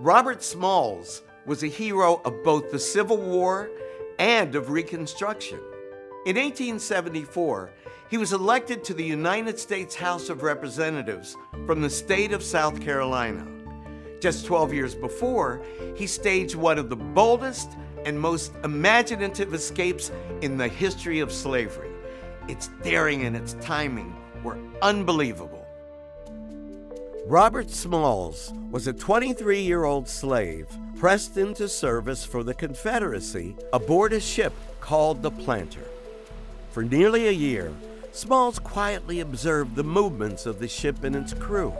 Robert Smalls was a hero of both the Civil War and of Reconstruction. In 1874, he was elected to the United States House of Representatives from the state of South Carolina. Just 12 years before, he staged one of the boldest and most imaginative escapes in the history of slavery. Its daring and its timing were unbelievable. Robert Smalls was a 23 year old slave pressed into service for the Confederacy aboard a ship called the Planter. For nearly a year, Smalls quietly observed the movements of the ship and its crew.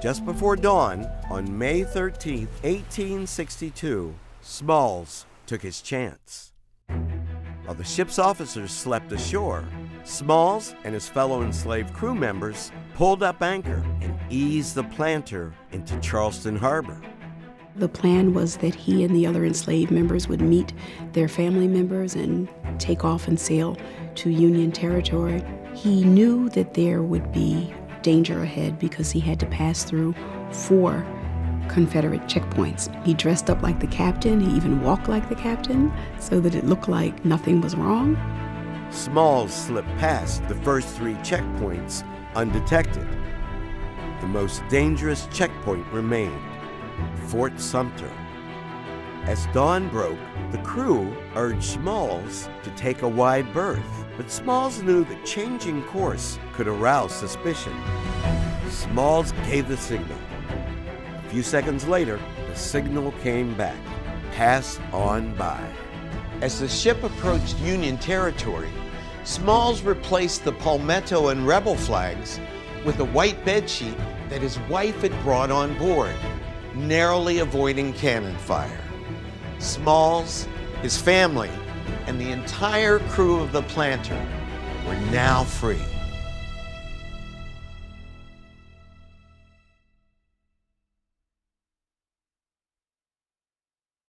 Just before dawn, on May 13, 1862, Smalls took his chance. While the ship's officers slept ashore, Smalls and his fellow enslaved crew members pulled up anchor and eased the planter into Charleston Harbor. The plan was that he and the other enslaved members would meet their family members and take off and sail to Union territory. He knew that there would be danger ahead because he had to pass through four Confederate checkpoints. He dressed up like the captain, he even walked like the captain so that it looked like nothing was wrong. Smalls slipped past the first three checkpoints undetected. The most dangerous checkpoint remained Fort Sumter. As dawn broke, the crew urged Smalls to take a wide berth, but Smalls knew that changing course could arouse suspicion. Smalls gave the signal. A few seconds later, the signal came back pass on by. As the ship approached Union territory, Smalls replaced the palmetto and rebel flags with a white bedsheet that his wife had brought on board, narrowly avoiding cannon fire. Smalls, his family, and the entire crew of the planter were now free.